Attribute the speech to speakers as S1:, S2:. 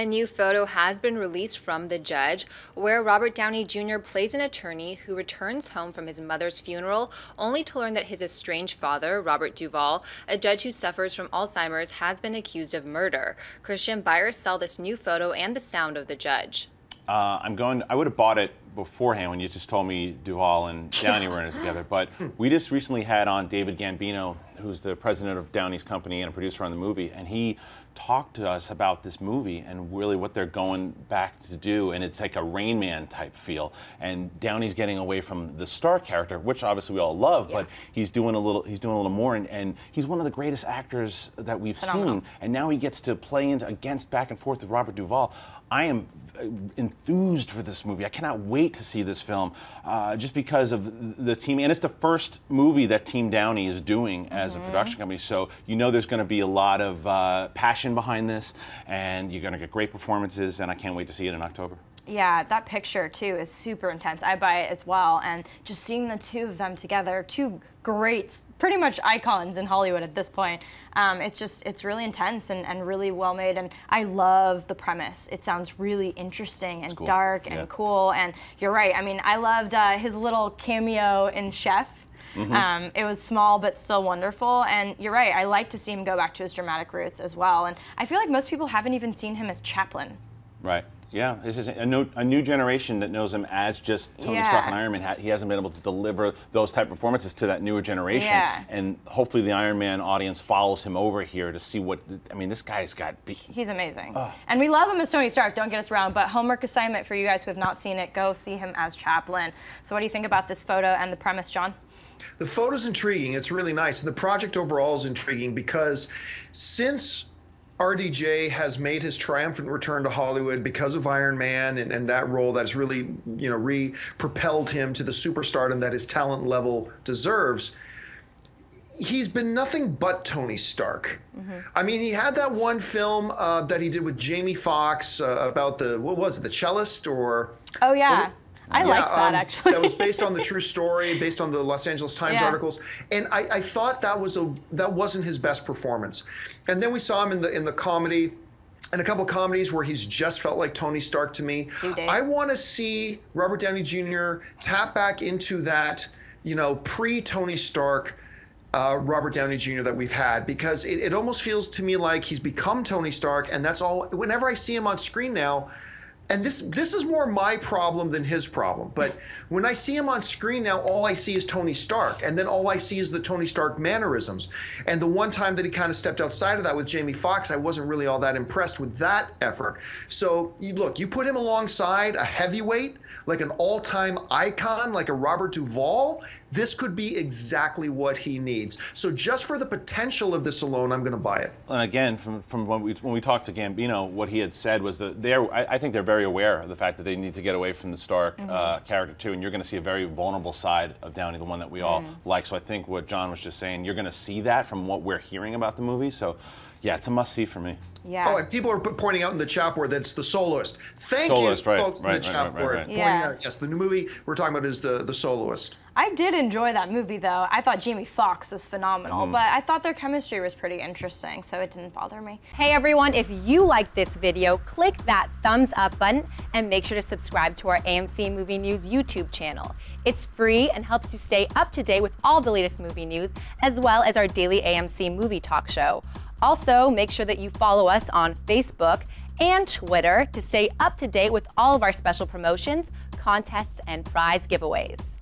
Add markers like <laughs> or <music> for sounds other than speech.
S1: A new photo has been released from The Judge, where Robert Downey Jr. plays an attorney who returns home from his mother's funeral only to learn that his estranged father, Robert Duvall, a judge who suffers from Alzheimer's, has been accused of murder. Christian, buyers sell this new photo and the sound of The Judge.
S2: Uh, I'm going. I would have bought it beforehand when you just told me Duvall and Downey <laughs> were in it together. But we just recently had on David Gambino, who's the president of Downey's company and a producer on the movie, and he talked to us about this movie and really what they're going back to do. And it's like a Rain Man type feel. And Downey's getting away from the star character, which obviously we all love, yeah. but he's doing a little. He's doing a little more, and, and he's one of the greatest actors that we've Phenomenal. seen. And now he gets to play into against back and forth with Robert Duvall. I am uh, enthused for this movie. I cannot wait to see this film, uh, just because of the team. And it's the first movie that Team Downey is doing as mm-hmm. a production company. So you know there's going to be a lot of uh, passion behind this, and you're going to get great performances. And I can't wait to see it in October.
S3: Yeah, that picture too is super intense. I buy it as well, and just seeing the two of them together, two great, pretty much icons in Hollywood at this point. Um, it's just, it's really intense and, and really well made, and I love the premise. It sounds really interesting and cool. dark and yeah. cool, and you're right. I mean, I loved uh, his little cameo in Chef. Mm-hmm. Um, it was small but still wonderful. And you're right, I like to see him go back to his dramatic roots as well. And I feel like most people haven't even seen him as Chaplin.
S2: Right. Yeah, this is a new, a new generation that knows him as just Tony yeah. Stark and Iron Man. He hasn't been able to deliver those type performances to that newer generation. Yeah. And hopefully the Iron Man audience follows him over here to see what, I mean, this guy's got.
S3: He's amazing. And we love him as Tony Stark, don't get us wrong, but homework assignment for you guys who have not seen it, go see him as Chaplin. So what do you think about this photo and the premise, John?
S4: The photo's intriguing. It's really nice. And The project overall is intriguing because since RDJ has made his triumphant return to Hollywood because of Iron Man and, and that role that has really, you know, re-propelled him to the superstardom that his talent level deserves. He's been nothing but Tony Stark. Mm-hmm. I mean, he had that one film uh, that he did with Jamie Foxx uh, about the what was it, the cellist or?
S3: Oh yeah. I yeah, liked that um, actually.
S4: that was based on the <laughs> true story, based on the Los Angeles Times yeah. articles, and I, I thought that was a that wasn't his best performance. And then we saw him in the in the comedy and a couple of comedies where he's just felt like Tony Stark to me. I want to see Robert Downey Jr. tap back into that, you know, pre Tony Stark. Uh, Robert Downey Jr. that we've had because it, it almost feels to me like he's become Tony Stark, and that's all. Whenever I see him on screen now, and this this is more my problem than his problem. But when I see him on screen now, all I see is Tony Stark, and then all I see is the Tony Stark mannerisms. And the one time that he kind of stepped outside of that with Jamie Foxx, I wasn't really all that impressed with that effort. So you look, you put him alongside a heavyweight, like an all-time icon, like a Robert Duvall. This could be exactly what he needs. So just for the potential of this alone, I'm going to buy it.
S2: And again, from from when we when we talked to Gambino, what he had said was that they're I, I think they're very very aware of the fact that they need to get away from the Stark mm-hmm. uh, character too, and you're going to see a very vulnerable side of Downey, the one that we all mm. like. So I think what John was just saying, you're going to see that from what we're hearing about the movie. So yeah, it's a must see for me.
S3: Yeah.
S4: Oh, and people are pointing out in the chat board that it's the soloist. Thank soloist, you, right, folks, right, in the right, chat board. Yeah. Out, yes, the new movie we're talking about is the the soloist.
S3: I did enjoy that movie though. I thought Jamie Foxx was phenomenal, mm. but I thought their chemistry was pretty interesting, so it didn't bother me.
S1: Hey everyone, if you liked this video, click that thumbs up button and make sure to subscribe to our AMC Movie News YouTube channel. It's free and helps you stay up to date with all the latest movie news, as well as our daily AMC movie talk show. Also, make sure that you follow us on Facebook and Twitter to stay up to date with all of our special promotions, contests, and prize giveaways.